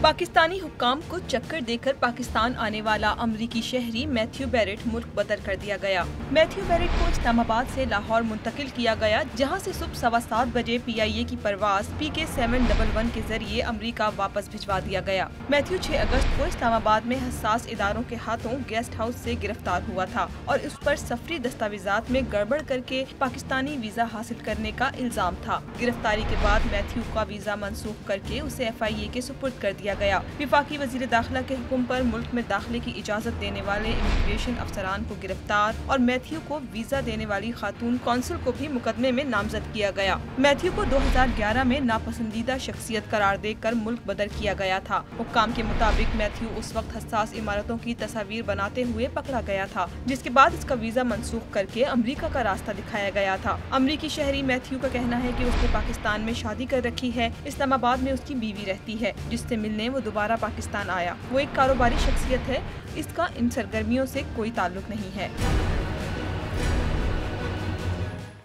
پاکستانی حکام کو چکر دے کر پاکستان آنے والا امریکی شہری میتھیو بیرٹ ملک بدر کر دیا گیا۔ میتھیو بیرٹ کو اسلام آباد سے لاہور منتقل کیا گیا، جہاں سے صبح سوا سات بجے پی آئی اے کی پرواز پی کے سیون ڈبل ون کے ذریعے امریکہ واپس بھجوا دیا گیا۔ میتھیو چھ اگست کو اسلام آباد میں حساس اداروں کے ہاتھوں گیسٹ ہاؤس سے گرفتار ہوا تھا اور اس پر سفری دستاویزات میں گڑبڑ کر کے پاکستانی ویزا حاصل کرنے کا الزام تھا۔ گرفتاری کے بعد میتھیو کا ویزا منسوخ کر کے اسے ایف آئی اے کے سپرد کر دیا گیا۔ وفاقی وزیر داخلہ کے حکم پر ملک میں داخلے کی اجازت دینے والے امیگریشن افسران کو گرفتار اور میتھیو کو ویزا دینے والی خاتون کونسل کو بھی مقدمے میں نامزد کیا گیا۔ میتھیو کو دو ہزار گیارہ میں ناپسندیدہ شخصیت قرار دے کر ملک بدر کیا گیا تھا۔ حکام کے مطابق میتھیو اس وقت حساس عمارتوں کی تصاویر بناتے ہوئے پکڑا گیا تھا، جس کے بعد اس کا ویزا منسوخ کر کے امریکہ کا راستہ دکھایا گیا تھا۔ امریکی شہری میتھیو کا کہنا ہے کہ اس نے پاکستان میں شادی کر رکھی ہے، اسلام آباد میں اس کی بیوی رہتی ہے، جس سے ملنے وہ دوبارہ پاکستان آیا۔ وہ ایک کاروباری شخصیت ہے۔ اس کا ان سرگرمیوں سے کوئی تعلق نہیں ہے۔